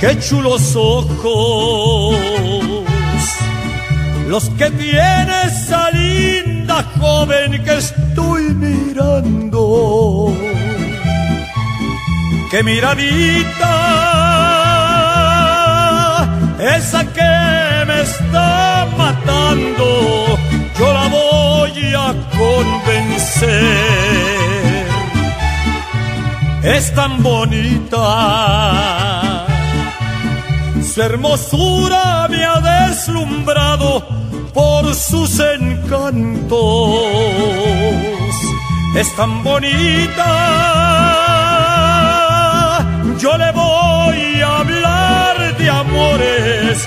qué chulos ojos, los que tiene esa linda joven que estoy mirando. Qué miradita, esa que me está matando, yo la voy a convencer es tan bonita. Su hermosura me ha deslumbrado por sus encantos. Es tan bonita. Yo le voy a hablar de amores.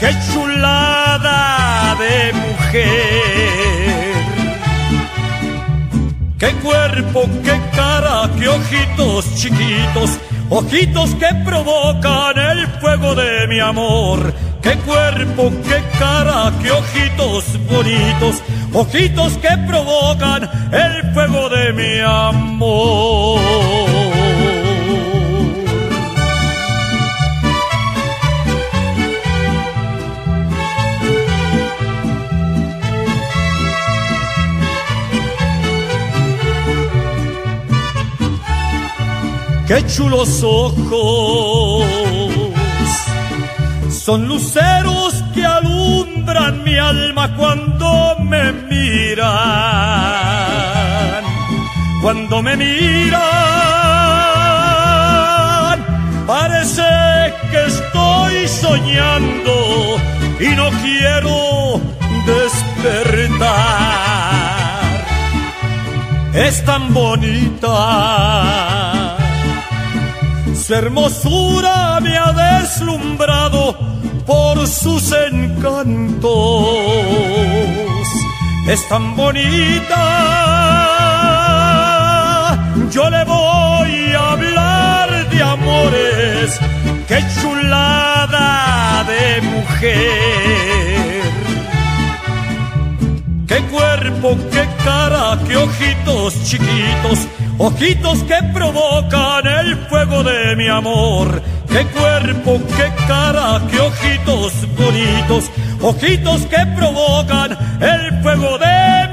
Qué chulada de mujer. Qué cuerpo, qué ojitos chiquitos, ojitos que provocan el fuego de mi amor. Qué cuerpo, qué cara, qué ojitos bonitos, ojitos que provocan el fuego de mi amor. Qué chulos ojos. Son luceros que alumbran mi alma cuando me miran. Cuando me miran, parece que estoy soñando y no quiero despertar. Es tan bonita su hermosura me ha deslumbrado por sus encantos. Es tan bonita, yo le voy a hablar de amores. Qué chulada de mujer. Cuerpo, qué cara, qué ojitos chiquitos ojitos que provocan el fuego de mi amor. Qué cuerpo, qué cara, qué ojitos bonitos, ojitos que provocan el fuego de